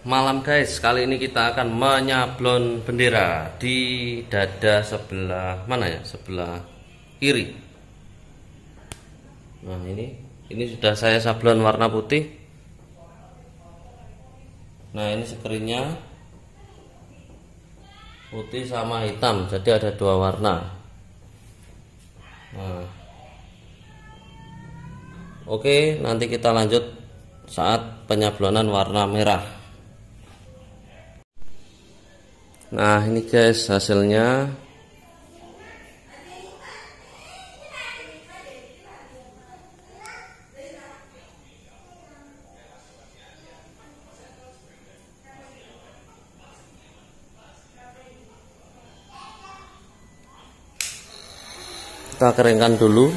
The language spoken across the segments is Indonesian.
Malam guys, kali ini kita akan menyablon bendera di dada sebelah mana ya? Sebelah kiri. Nah, ini ini sudah saya sablon warna putih. Nah, ini sekerinya putih sama hitam, jadi ada dua warna. Nah. Oke, nanti kita lanjut saat penyablonan warna merah. Nah ini guys hasilnya. Kita keringkan dulu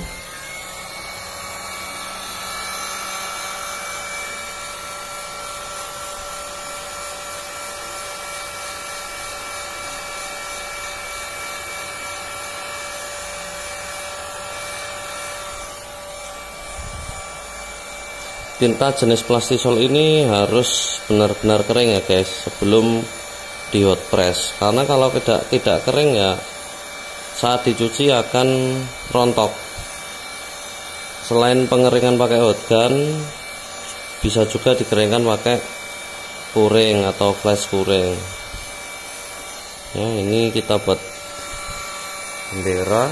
tinta jenis plastisol ini harus benar-benar kering ya guys sebelum di hot press. Karena kalau tidak tidak kering ya saat dicuci akan rontok. Selain pengeringan pakai hot gun bisa juga dikeringkan pakai kuring atau flash kuring ya ini kita buat bendera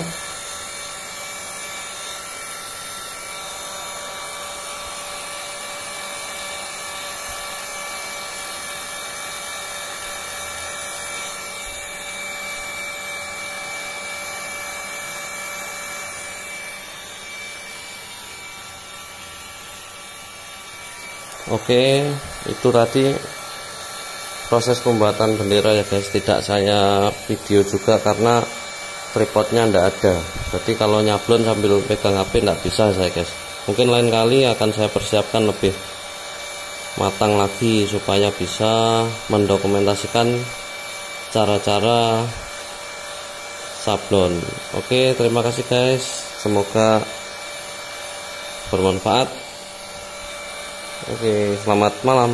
Oke itu tadi proses pembuatan bendera ya guys. Tidak saya video juga karena tripodnya ndak ada. Jadi kalau nyablon sambil pegang HP ndak bisa saya guys. Mungkin lain kali akan saya persiapkan lebih matang lagi supaya bisa mendokumentasikan cara-cara sablon. Oke terima kasih guys. Semoga bermanfaat Oke, selamat malam.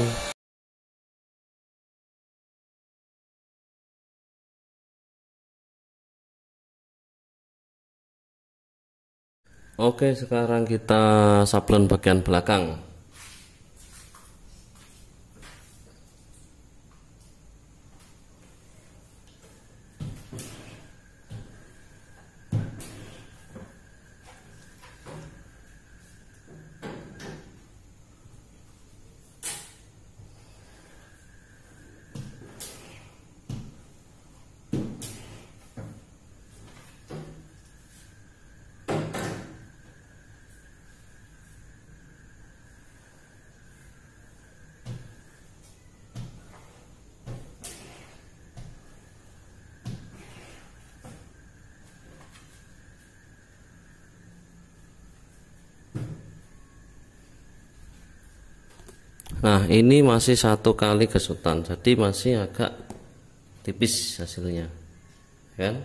Oke, sekarang kita sablon bagian belakang. Nah ini masih satu kali kesutan Jadi masih agak tipis hasilnya kan?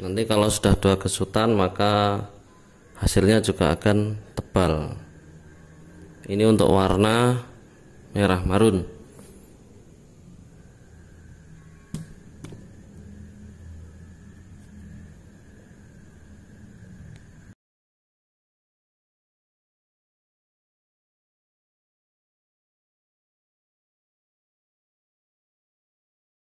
Nanti kalau sudah dua kesutan maka hasilnya juga akan tebal. Ini untuk warna merah marun